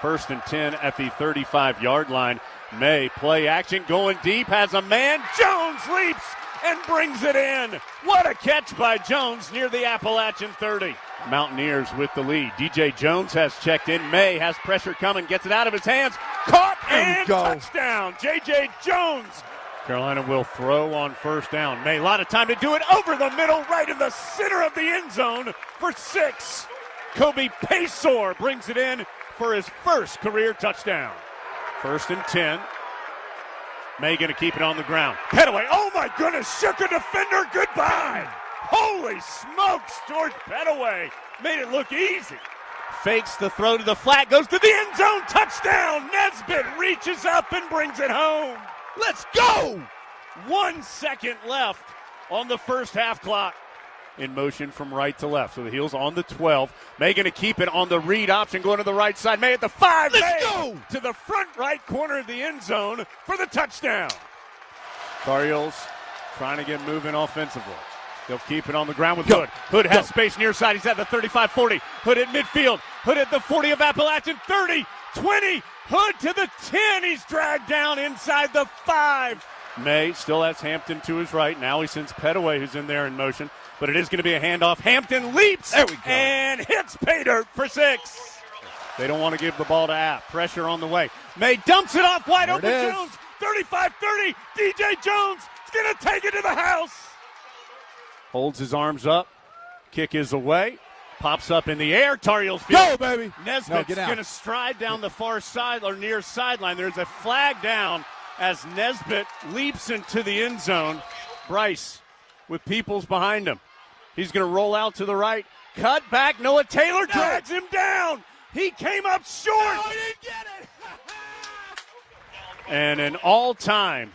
First and 10 at the 35 yard line. Maye play action going deep, has a man. Jones leaps and brings it in. What a catch by Jones near the Appalachian 30. Mountaineers with the lead. DJ Jones has checked in. Maye has pressure coming, gets it out of his hands. Caught and touchdown. JJ Jones. Carolina will throw on first down. Maye, a lot of time to do it over the middle, right in the center of the end zone for six. Kobe Paysour brings it in for his first career touchdown. First and 10. Maye going to keep it on the ground. Pettaway, oh my goodness, shook a defender goodbye. Holy smokes, George Pettaway made it look easy. Fakes the throw to the flat, goes to the end zone, touchdown. Nesbitt reaches up and brings it home. Let's go! One second left on the first half clock in motion from right to left. So the heels on the 12. Maye going to keep it on the read option going to the right side. Maye at the 5. Let's Maye go! To the front right corner of the end zone for the touchdown. Cardinals trying to get moving offensively. They'll keep it on the ground with go. Hood. Hood has go. space near side. He's at the 35 40. Hood at midfield. Hood at the 40 of Appalachian. 30, 20. Hood to the 10. He's dragged down inside the 5. Maye still has Hampton to his right. Now he sends Pettaway, who's in there in motion but it is going to be a handoff. Hampton leaps there we go. and hits Pater for six. They don't want to give the ball to App. Pressure on the way. Maye dumps it off wide there open Jones. 35 30. DJ Jones is going to take it to the house. Holds his arms up. Kick is away. Pops up in the air. Tar Heels. Go, baby. Nesbitt's no, going to stride down the far side or near sideline. There's a flag down as Nesbitt leaps into the end zone. Brice with Peoples behind him. He's going to roll out to the right. Cut back. Noah Taylor drags him down. He came up short. No, he didn't get it. and an all time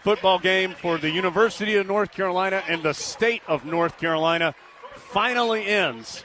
football game for the University of North Carolina and the state of North Carolina finally ends